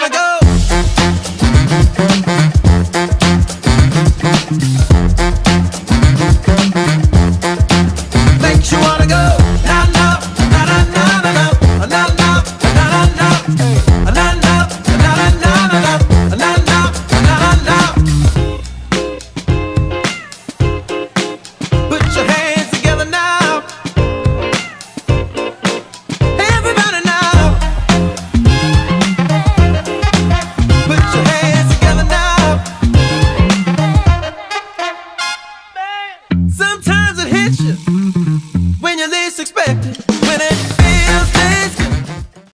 wanna go. Makes you wanna go. Hey.